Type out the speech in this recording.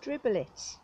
dribble it.